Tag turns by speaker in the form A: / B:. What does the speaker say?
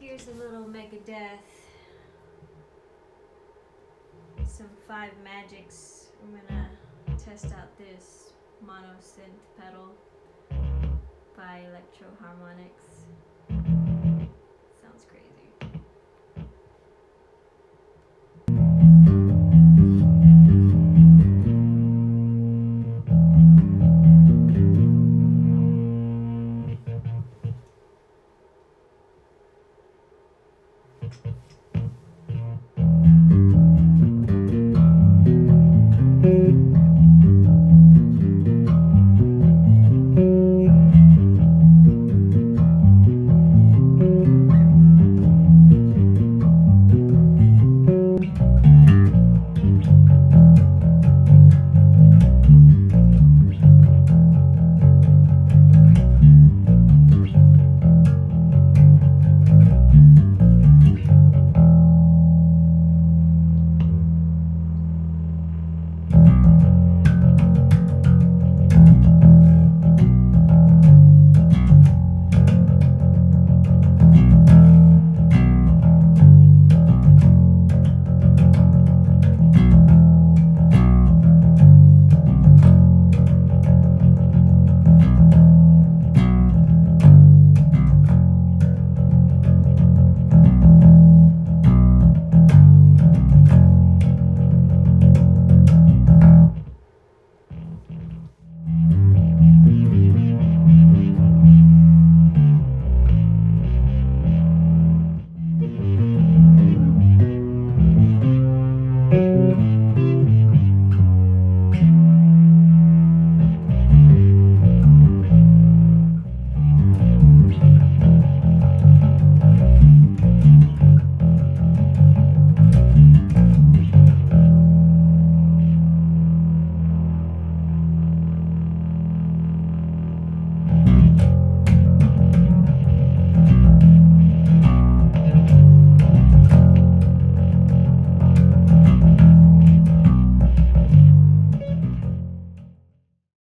A: Here's a little Megadeth. Some five magics. I'm gonna test out this mono synth pedal by Electro Harmonix. Sounds crazy. thank you